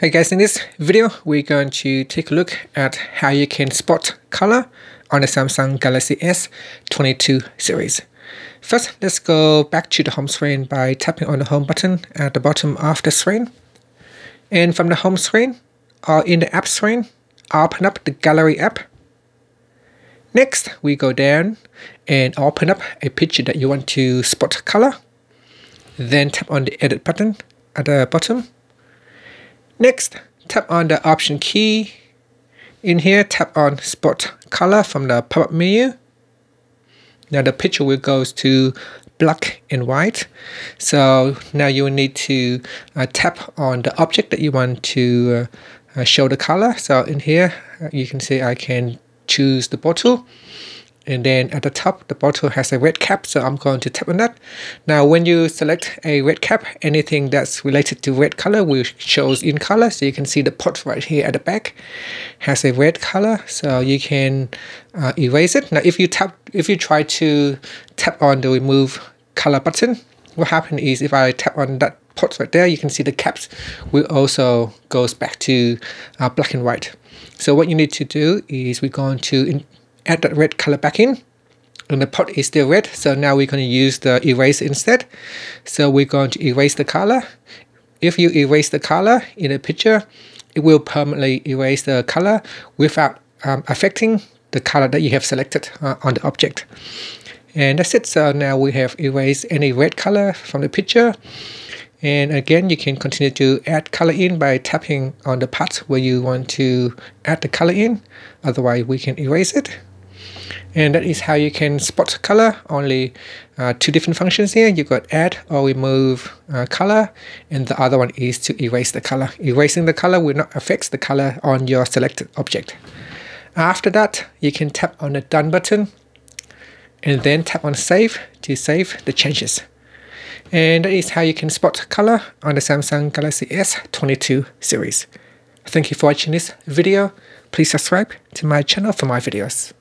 Hey guys, in this video, we're going to take a look at how you can spot color on the Samsung Galaxy S22 series. First, let's go back to the home screen by tapping on the home button at the bottom of the screen. And from the home screen, or in the app screen, open up the gallery app. Next, we go down and open up a picture that you want to spot color. Then tap on the edit button at the bottom Next, tap on the option key. In here, tap on spot color from the pop-up menu. Now the picture will go to black and white. So now you will need to uh, tap on the object that you want to uh, show the color. So in here, uh, you can see I can choose the bottle and then at the top the bottle has a red cap so I'm going to tap on that. Now when you select a red cap anything that's related to red color will shows in color. So you can see the pot right here at the back has a red color so you can uh, erase it. Now if you tap if you try to tap on the remove color button what happens is if I tap on that pot right there you can see the caps will also goes back to uh, black and white. So what you need to do is we're going to add that red color back in. And the pot is still red so now we're going to use the erase instead. So we're going to erase the color. If you erase the color in the picture it will permanently erase the color without um, affecting the color that you have selected uh, on the object. And that's it. So now we have erased any red color from the picture. And again you can continue to add color in by tapping on the part where you want to add the color in. Otherwise we can erase it and that is how you can spot color only uh, two different functions here you got add or remove uh, color and the other one is to erase the color erasing the color will not affect the color on your selected object after that you can tap on the done button and then tap on save to save the changes and that is how you can spot color on the Samsung Galaxy S22 series. Thank you for watching this video. Please subscribe to my channel for more videos.